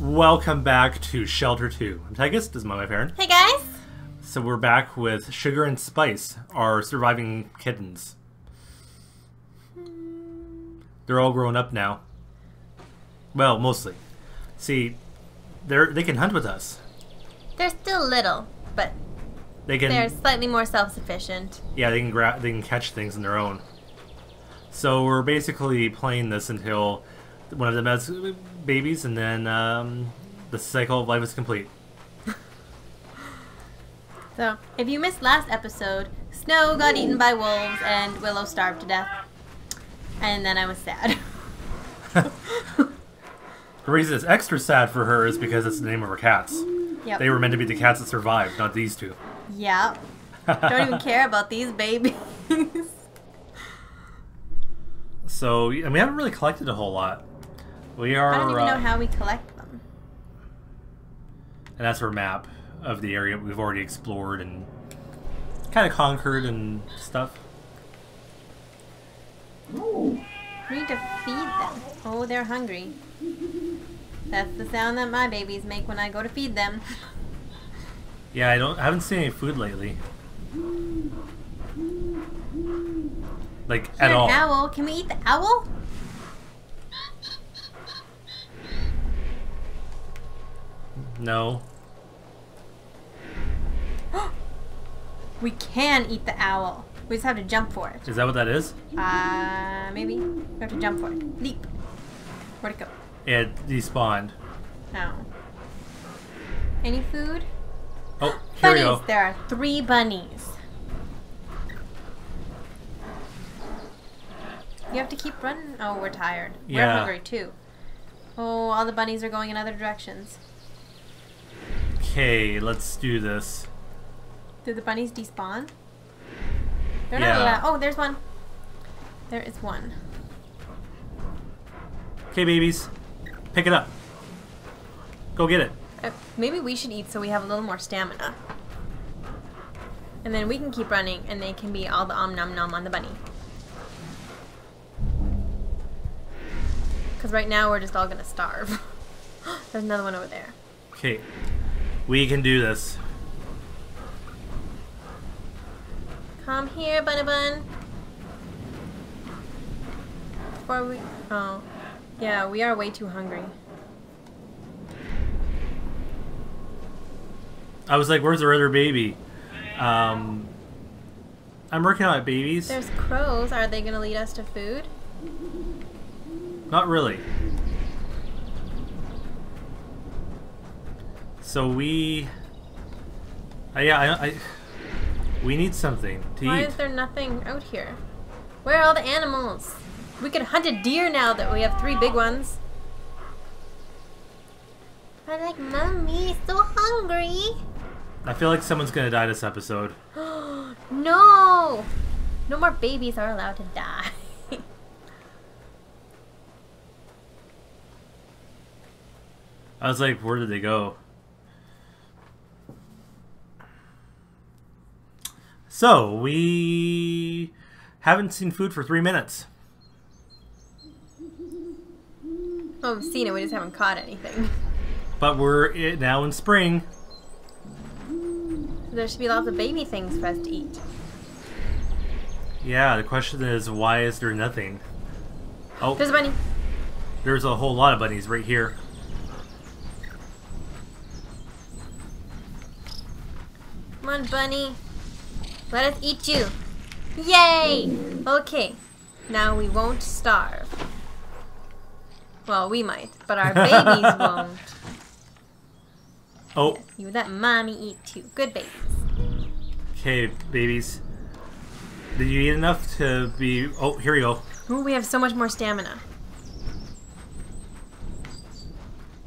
Welcome back to Shelter 2. I'm Tygus, this is my wife Erin. Hey guys! So we're back with Sugar and Spice, our surviving kittens. They're all grown up now. Well, mostly. See, they're they can hunt with us. They're still little, but They can they're slightly more self-sufficient. yeah, they can grab they can catch things on their own. So we're basically playing this until one of them has babies, and then um, the cycle of life is complete. So, if you missed last episode, Snow got eaten by wolves and Willow starved to death. And then I was sad. The reason it's extra sad for her is because it's the name of her cats. yep. They were meant to be the cats that survived, not these two. Yep. Don't even care about these babies. So, and we haven't really collected a whole lot. We are, I don't even uh, know how we collect them. and that's our map of the area we've already explored and kind of conquered and stuff. We need to feed them. Oh, they're hungry. That's the sound that my babies make when I go to feed them. Yeah, I don't, I haven't seen any food lately. Like at You're all. an owl. Can we eat the owl? No. We can eat the owl. We just have to jump for it. Is that what that is? Uh, maybe? We have to jump for it. Leap. Where'd it go? It despawned. Oh. Any food? Oh, here we bunnies. go. There are three bunnies. You have to keep running. Oh, we're tired. We're hungry too. Oh, all the bunnies are going in other directions. Okay, let's do this. Did the bunnies despawn? They're Yeah. not allowed. Oh, there's one. There is one. Okay, babies. Pick it up. Go get it. Uh, maybe we should eat so we have a little more stamina. And then we can keep running and they can be all the om nom nom on the bunny. Because right now we're just all going to starve. There's another one over there. Okay. We can do this. Come here, Bunny Bun. Before we. Oh. Yeah, we are way too hungry. I was like, where's our other baby? Um, I'm working on it, babies. There's crows. Are they going to lead us to food? Not really. So we... Uh, yeah, I, I... We need something to Why eat. is there nothing out here? Where are all the animals? We could hunt a deer now that we have three big ones. I'm like, Mommy, so hungry. I feel like someone's gonna die this episode. no! No more babies are allowed to die. I was like, where did they go? So, we haven't seen food for three minutes. oh, we've seen it, we just haven't caught anything. But we're now in spring. There should be lots of baby things for us to eat. Yeah, the question is, why is there nothing? Oh, There's a bunny. there's a whole lot of bunnies right here. Come on, bunny. Let us eat you. Yay! Okay, now we won't starve. Well, we might, but our babies won't. Oh, You let mommy eat too. Good babies. okay, babies. Did you eat enough to be... Oh, here we go. Ooh, we have so much more stamina.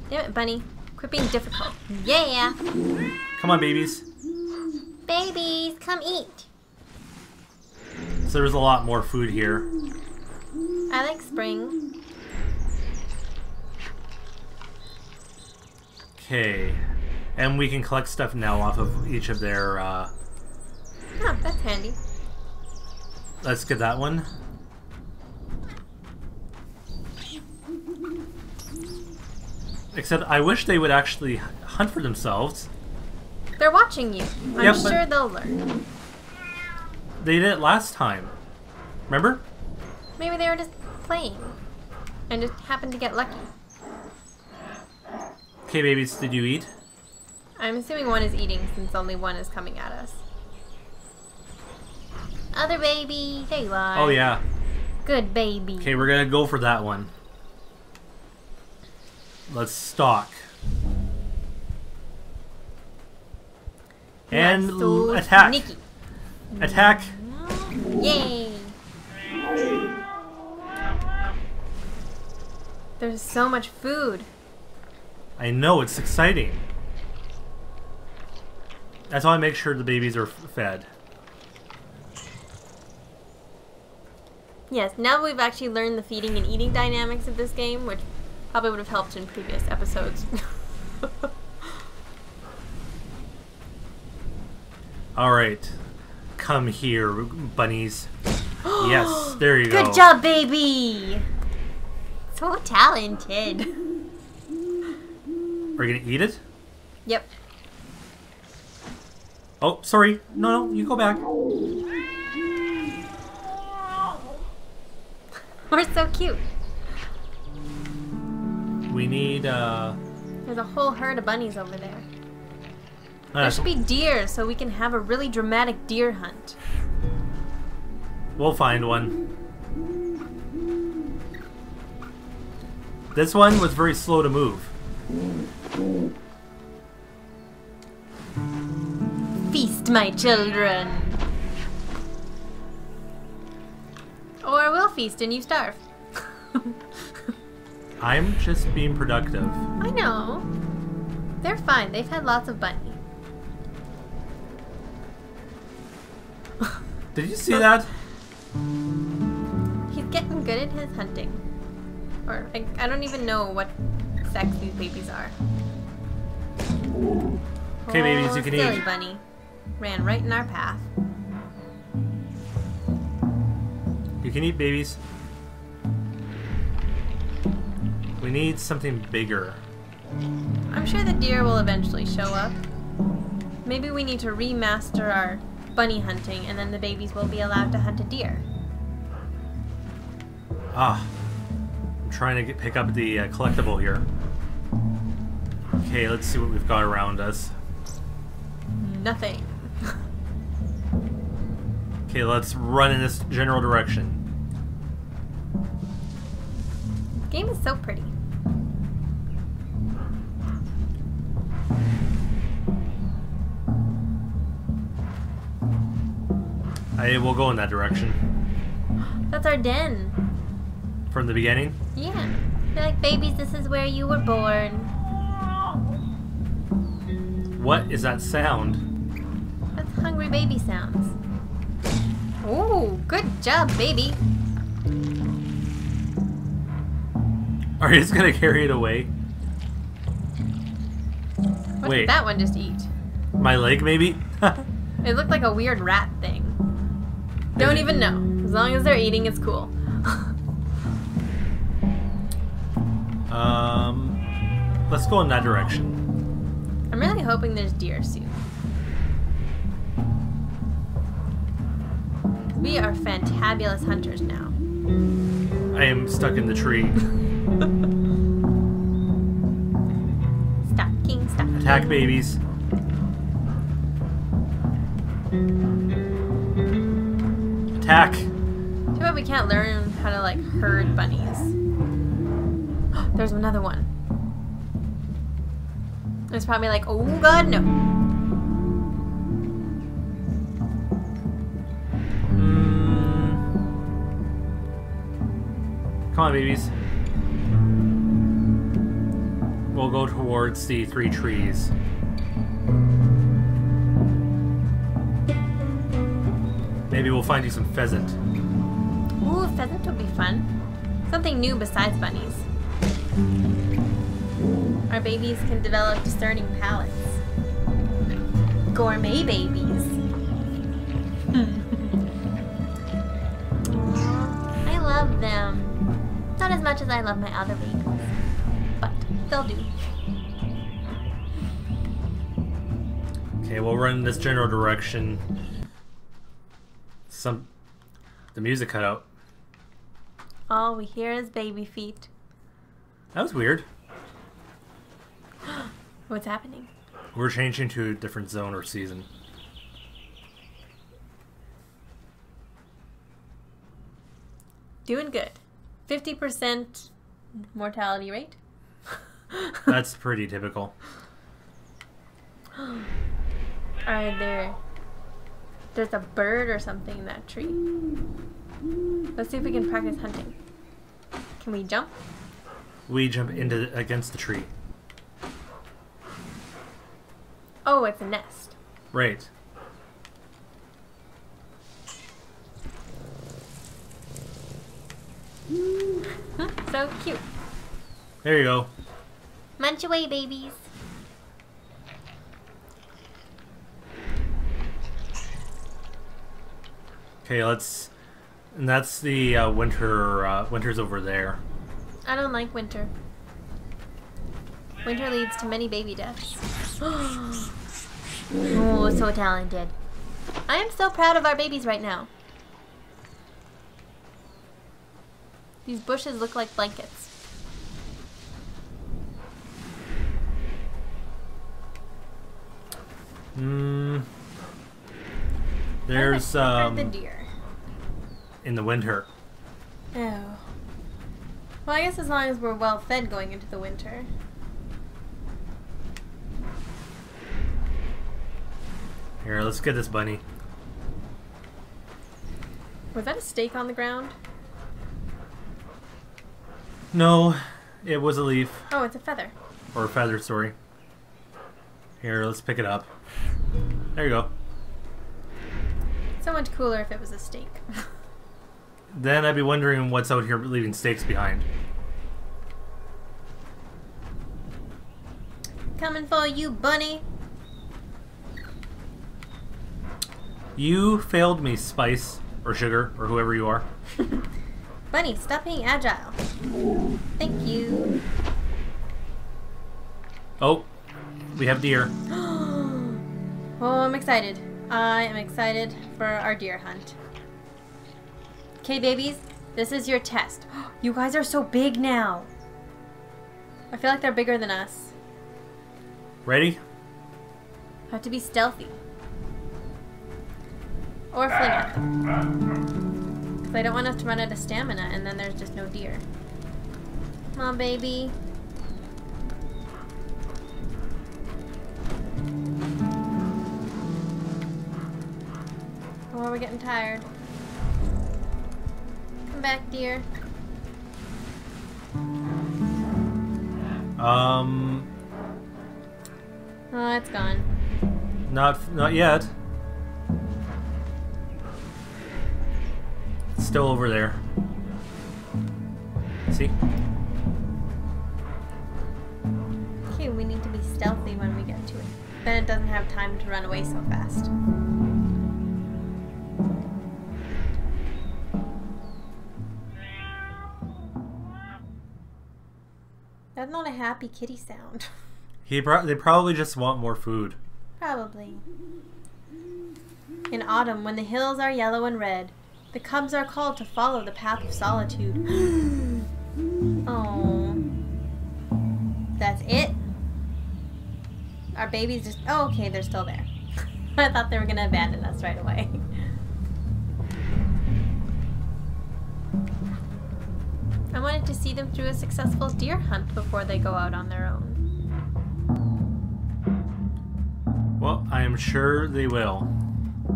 Damn it, bunny. Quit being difficult. Yeah! Come on, babies. Babies, come eat. So there's a lot more food here. I like spring. Okay. And we can collect stuff now off of each of their, uh... Huh, that's handy. Let's get that one. Except I wish they would actually hunt for themselves. They're watching you. I'm Yeah, sure they'll learn. They did it last time. Remember? Maybe they were just playing and just happened to get lucky. Okay, babies, did you eat? I'm assuming one is eating since only one is coming at us. Other baby, there you are. Oh yeah. Good baby. Okay, we're gonna go for that one. Let's stalk. And so attack. Sneaky. Attack. Yay! There's so much food. I know it's exciting. That's how I make sure the babies are fed. Yes, now we've actually learned the feeding and eating dynamics of this game, which probably would have helped in previous episodes. All right, come here, bunnies. yes, there you go. Good job, baby! So talented. Are you gonna eat it? Yep. Oh, sorry. No, no, you go back. We're so cute. We need. uh... There's a whole herd of bunnies over there. There should be deer so we can have a really dramatic deer hunt. We'll find one. This one was very slow to move. Feast, my children! Or we'll feast and you starve. I'm just being productive. I know. They're fine. They've had lots of bunny. Did you see that? He's getting good at his hunting. Or, I, I don't even know what sex these babies are. Okay, babies, you can oh, silly eat. bunny. Ran right in our path. You can eat babies. We need something bigger. I'm sure the deer will eventually show up. Maybe we need to remaster our bunny hunting and then the babies will be allowed to hunt a deer. Ah, I'm trying to get, pick up the uh, collectible here. Okay, let's see what we've got around us. Nothing. Okay, let's run in this general direction. Game is so pretty. I will go in that direction. That's our den. From the beginning? Yeah. They're like, babies, this is where you were born. What is that sound? That's hungry baby sounds. Ooh, good job, baby. Are you just gonna carry it away? What Wait. did that one just eat? My leg, maybe? It looked like a weird rat thing. Don't even know. As long as they're eating, it's cool. um, let's go in that direction. I'm really hoping there's deer soon. We are fantabulous hunters now. I am stuck in the tree. Stocking, stocking. Attack babies. Attack. Too bad we can't learn how to like herd bunnies. There's another one. It's probably like, oh god, no. Mm. Come on, babies. We'll go towards the three trees. Maybe we'll find you some pheasant. Ooh, pheasant would be fun. Something new besides bunnies. Our babies can develop discerning palates. Gourmet babies. I love them. Not as much as I love my other babies, but they'll do. Okay, we'll run in this general direction. Some the music cut out. All we hear is baby feet. That was weird. What's happening? We're changing to a different zone or season. Doing good. 50% mortality rate. That's pretty typical. Are there. There's a bird or something in that tree. Let's see if we can practice hunting. Can we jump? We jump into against the tree. Oh, it's a nest. Right. so cute. There you go. Munch away, babies. Okay, let's. And that's the uh, winter. Uh, winter's over there. I don't like winter. Winter leads to many baby deaths. oh, so talented. I am so proud of our babies right now. These bushes look like blankets. Hmm. There's like the um deer. In the winter. Oh. Well, I guess as long as we're well fed going into the winter. Here, let's get this bunny. Was that a stake on the ground? No, it was a leaf Oh, it's a feather. or a feather. Sorry. Here, let's pick it up. There you go. So much cooler if it was a stake. Then I'd be wondering what's out here leaving stakes behind. Coming for you, bunny. You failed me, Spice or Sugar or whoever you are. Bunny, stop being agile. Thank you. Oh, we have deer. oh, I'm excited. I am excited for our deer hunt. Okay, babies, this is your test. You guys are so big now. I feel like they're bigger than us. Ready? Have to be stealthy. Or fling at them. Because I don't want us to run out of stamina and then there's just no deer. Come on, baby. Oh, we're getting tired. Come back, deer. Um, Oh, it's gone. not not yet. It's still over there. See? Okay, we need to be stealthy when we get to it. Then it doesn't have time to run away so fast. That's not a happy kitty sound. He pro- they probably just want more food. Probably. In autumn, when the hills are yellow and red, the cubs are called to follow the path of solitude. oh. That's it? Our babies just. Oh, okay, they're still there. I thought they were gonna abandon us right away. wanted to see them through a successful deer hunt before they go out on their own. Well, I am sure they will.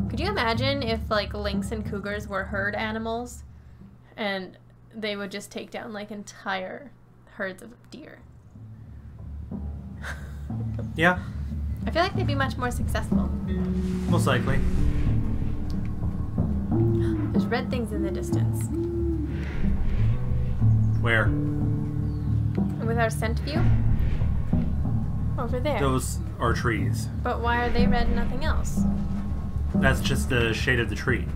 Could you imagine if like lynx and cougars were herd animals and they would just take down like entire herds of deer? Yeah, I feel like they'd be much more successful. most likely. There's red things in the distance. Where? With our scent view? Over there. Those are trees. But why are they red and nothing else? That's just the shade of the tree.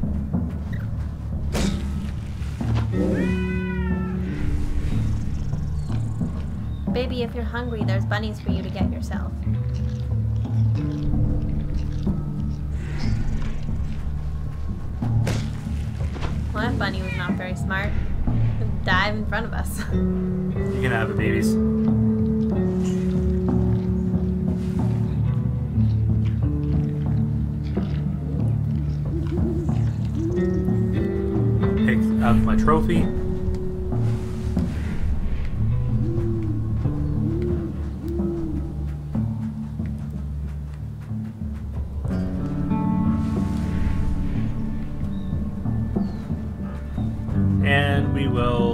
Baby, if you're hungry, there's bunnies for you to get yourself. Well, that bunny was not very smart. Dive in front of us. You can have it, babies. Pick up my trophy. And we will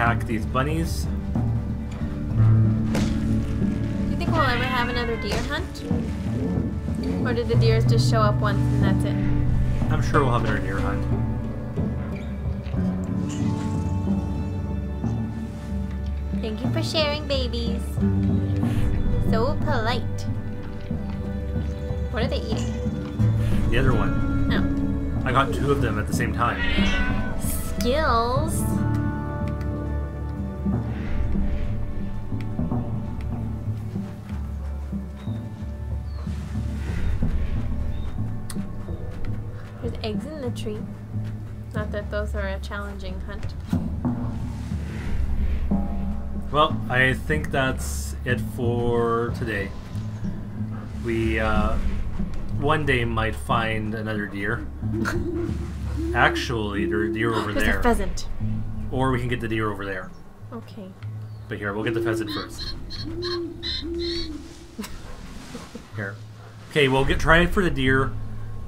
attack these bunnies. Do you think we'll ever have another deer hunt? Or did the deers just show up once and that's it? I'm sure we'll have another deer hunt. Thank you for sharing, babies. So polite. What are they eating? The other one. No. I got two of them at the same time. Skills. Eggs in the tree. Not that those are a challenging hunt. Well, I think that's it for today. We uh, one day might find another deer. Actually, there's a deer over There's there. a pheasant. Or we can get the deer over there. Okay. But here, we'll get the pheasant first. Here. Okay, we'll get try it for the deer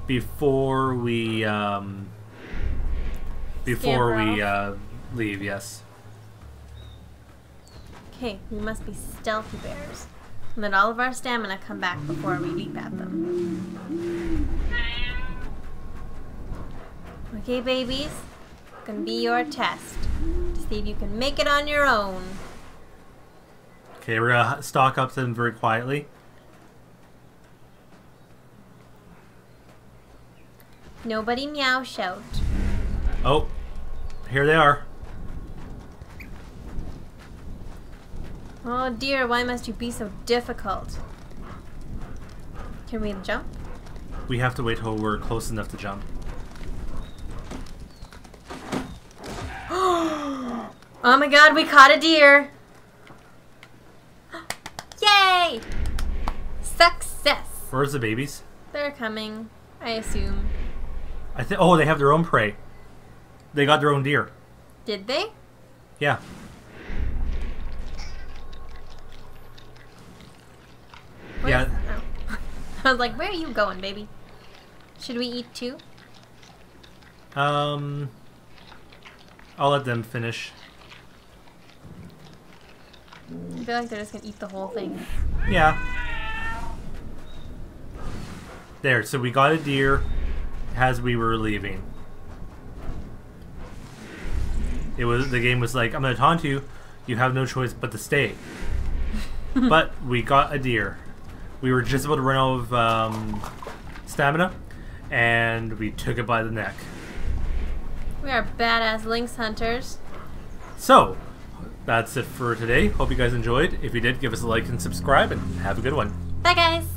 before we um, before we uh, leave. Yes. Okay, we must be stealthy bears. Let all of our stamina come back before we leap at them. Okay, babies. it's Gonna be your test. To see if you can make it on your own. Okay, we're gonna stalk up to them very quietly. Nobody meow shout. Oh, here they are. Oh dear, why must you be so difficult? Can we jump? We have to wait till we're close enough to jump. Oh my god, we caught a deer! Yay! Success! Where's the babies? They're coming, I assume. I think. Oh, they have their own prey. They got their own deer. Did they? Yeah. Where's- Yeah. oh. I was like, where are you going, baby? Should we eat too? Um. I'll let them finish. I feel like they're just gonna eat the whole thing. Yeah. There. So we got a deer as we were leaving. It was the game was like, I'm gonna taunt you. You have no choice but to stay. but we got a deer. We were just about to run out of um, stamina, and we took it by the neck. We are badass lynx hunters. So, that's it for today. Hope you guys enjoyed. If you did, give us a like and subscribe, and have a good one. Bye, guys!